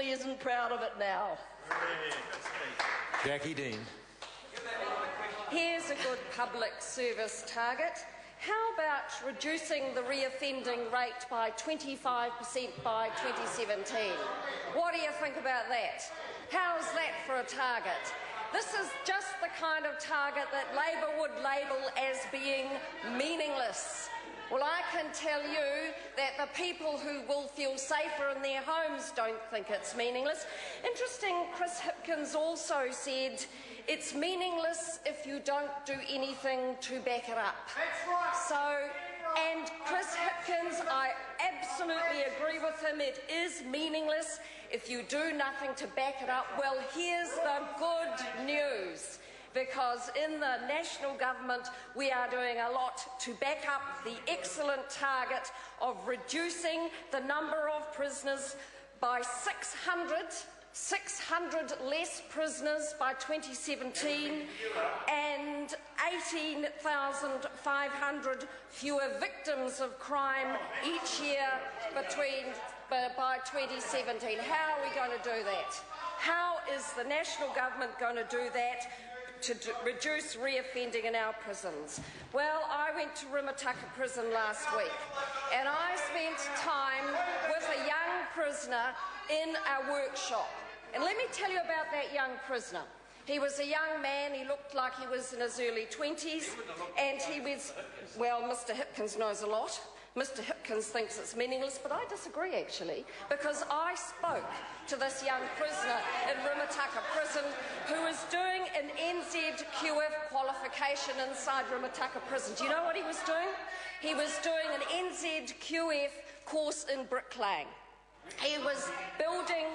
family isn't proud of it now. Jacqui Dean. Here's a good public service target. How about reducing the reoffending rate by 25% by 2017? What do you think about that? How's that for a target? This is just the kind of target that Labor would label as being meaningless. Well, I can tell you that the people who will feel safer in their homes don't think it's meaningless. Interesting, Chris Hipkins also said it's meaningless if you don't do anything to back it up. So, and Chris Hipkins, I absolutely agree with him. It is meaningless if you do nothing to back it up. Well, here's the good news because in the national government we are doing a lot to back up the excellent target of reducing the number of prisoners by 600 600 less prisoners by 2017 and 18,500 fewer victims of crime each year between, by 2017. How are we going to do that? How is the national government going to do that? To reduce reoffending in our prisons? Well, I went to Rimutaka Prison last week and I spent time with a young prisoner in a workshop. And let me tell you about that young prisoner. He was a young man, he looked like he was in his early 20s, and he was, well, Mr. Hipkins knows a lot. Mr. Hipkins thinks it's meaningless, but I disagree actually, because I spoke to this young prisoner in Rimutaka prison who was doing an NZQF qualification inside Rimutaka prison. Do you know what he was doing? He was doing an NZQF course in bricklaying. He was building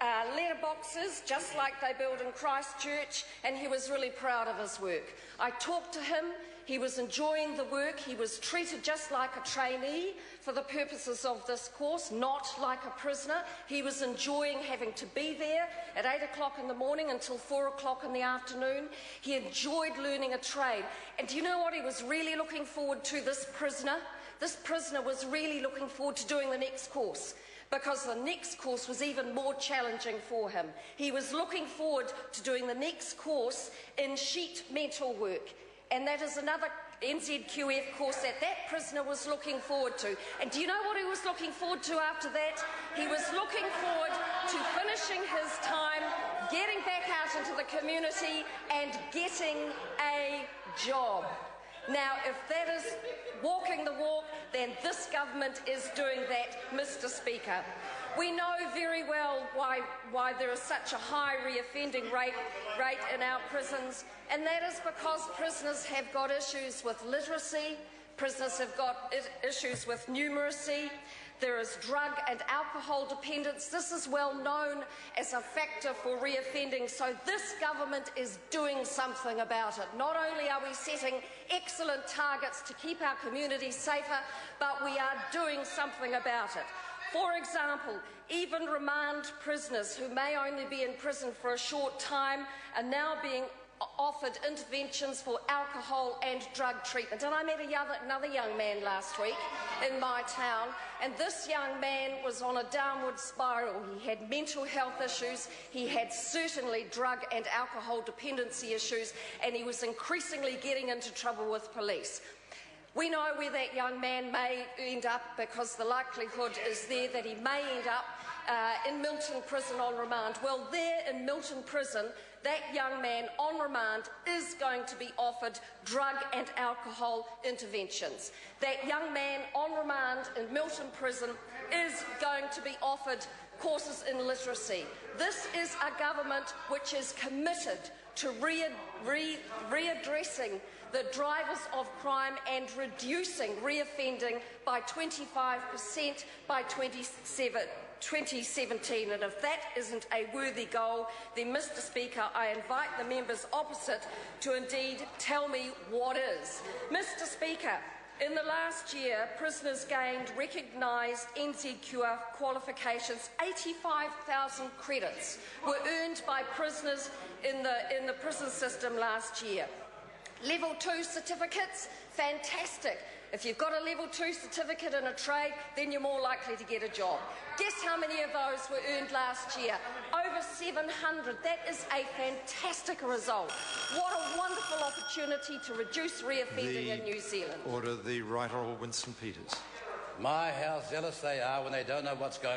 uh, letterboxes, just like they build in Christchurch, and he was really proud of his work. I talked to him. He was enjoying the work. He was treated just like a trainee for the purposes of this course, not like a prisoner. He was enjoying having to be there at 8 o'clock in the morning until 4 o'clock in the afternoon. He enjoyed learning a trade. And do you know what he was really looking forward to, this prisoner? This prisoner was really looking forward to doing the next course because the next course was even more challenging for him. He was looking forward to doing the next course in sheet metal work. And that is another NZQF course that that prisoner was looking forward to. And do you know what he was looking forward to after that? He was looking forward to finishing his time, getting back out into the community, and getting a job. Now, if that is walking the walk, then this government is doing that, Mr Speaker. We know very well why, why there is such a high reoffending rate, rate in our prisons, and that is because prisoners have got issues with literacy, prisoners have got issues with numeracy, there is drug and alcohol dependence. This is well known as a factor for reoffending, so this government is doing something about it. Not only are we setting excellent targets to keep our communities safer, but we are doing something about it. For example, even remand prisoners who may only be in prison for a short time are now being offered interventions for alcohol and drug treatment. And I met another young man last week in my town, and this young man was on a downward spiral. He had mental health issues, he had certainly drug and alcohol dependency issues, and he was increasingly getting into trouble with police. We know where that young man may end up because the likelihood is there that he may end up uh, in Milton Prison on remand. Well, there in Milton Prison, that young man on remand is going to be offered drug and alcohol interventions. That young man on remand in Milton Prison is going to be offered courses in literacy. This is a government which is committed to re re readdressing the drivers of crime and reducing reoffending by 25% by 27. 2017. And if that isn't a worthy goal, then, Mr Speaker, I invite the members opposite to indeed tell me what is. Mr Speaker, in the last year, prisoners gained recognised NZQF qualifications. 85,000 credits were earned by prisoners in the, in the prison system last year. Level 2 certificates, fantastic. If you've got a level two certificate in a trade, then you're more likely to get a job. Guess how many of those were earned last year? Over 700. That is a fantastic result. What a wonderful opportunity to reduce reoffending The in New Zealand. Order the Right Honourable Winston Peters. My, how zealous they are when they don't know what's going